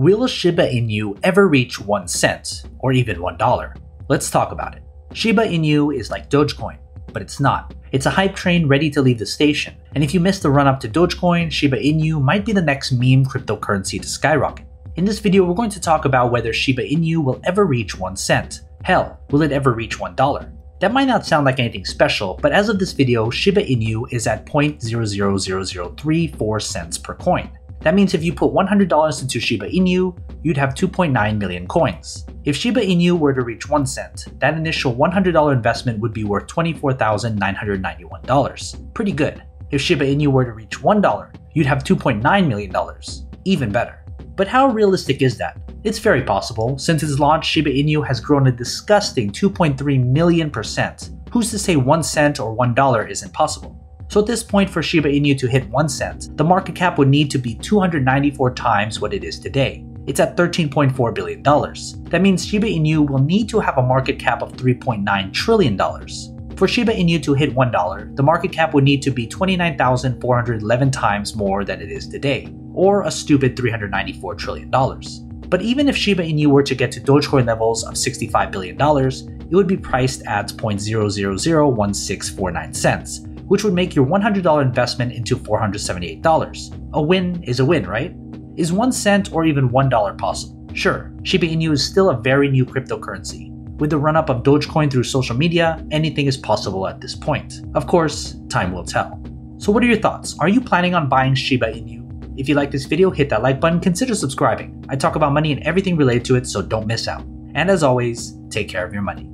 Will Shiba Inu ever reach 1 cent, or even $1? Let's talk about it. Shiba Inu is like Dogecoin, but it's not. It's a hype train ready to leave the station, and if you missed the run up to Dogecoin, Shiba Inu might be the next meme cryptocurrency to skyrocket. In this video, we're going to talk about whether Shiba Inu will ever reach 1 cent. Hell, will it ever reach $1? That might not sound like anything special, but as of this video, Shiba Inu is at 0.000034 cents per coin. That means if you put $100 into Shiba Inu, you'd have 2.9 million coins. If Shiba Inu were to reach 1 cent, that initial $100 investment would be worth $24,991. Pretty good. If Shiba Inu were to reach $1, you'd have $2.9 million. Even better. But how realistic is that? It's very possible. Since its launch, Shiba Inu has grown a disgusting 2.3 million percent. Who's to say 1 cent or $1 isn't possible? So at this point for Shiba Inu to hit 1 cent, the market cap would need to be 294 times what it is today. It's at $13.4 billion. That means Shiba Inu will need to have a market cap of $3.9 trillion. For Shiba Inu to hit $1, the market cap would need to be 29,411 times more than it is today, or a stupid $394 trillion. But even if Shiba Inu were to get to Dogecoin levels of $65 billion, it would be priced at 0.001649 cents, which would make your $100 investment into $478. A win is a win, right? Is 1 cent or even $1 possible? Sure, Shiba Inu is still a very new cryptocurrency. With the run up of Dogecoin through social media, anything is possible at this point. Of course, time will tell. So, what are your thoughts? Are you planning on buying Shiba Inu? If you like this video, hit that like button, consider subscribing. I talk about money and everything related to it, so don't miss out. And as always, take care of your money.